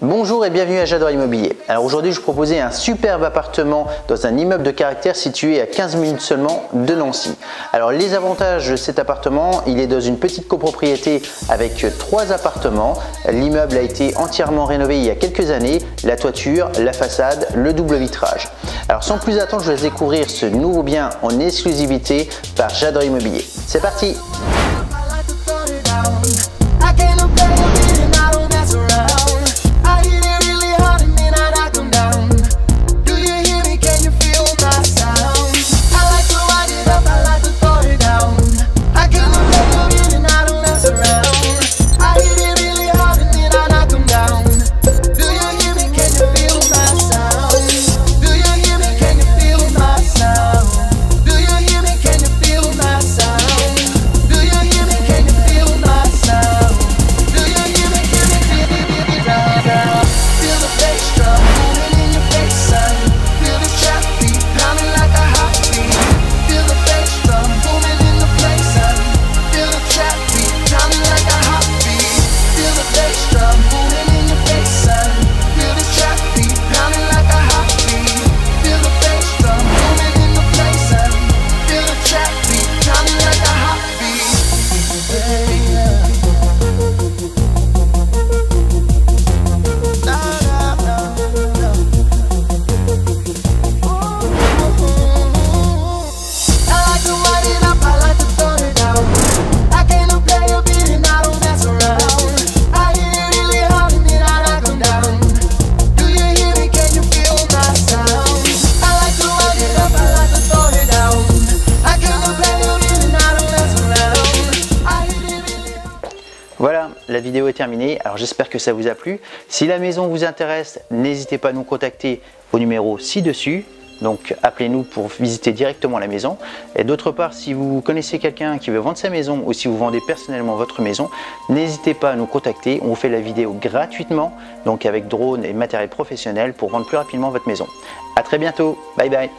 Bonjour et bienvenue à J'adore Immobilier. Alors aujourd'hui, je vous proposais un superbe appartement dans un immeuble de caractère situé à 15 minutes seulement de Nancy. Alors les avantages de cet appartement, il est dans une petite copropriété avec trois appartements. L'immeuble a été entièrement rénové il y a quelques années, la toiture, la façade, le double vitrage. Alors sans plus attendre, je vais découvrir ce nouveau bien en exclusivité par J'adore Immobilier. C'est parti la vidéo est terminée. Alors j'espère que ça vous a plu. Si la maison vous intéresse, n'hésitez pas à nous contacter au numéro ci-dessus. Donc appelez-nous pour visiter directement la maison. Et d'autre part, si vous connaissez quelqu'un qui veut vendre sa maison ou si vous vendez personnellement votre maison, n'hésitez pas à nous contacter. On vous fait la vidéo gratuitement, donc avec drone et matériel professionnel pour vendre plus rapidement votre maison. A très bientôt. Bye bye.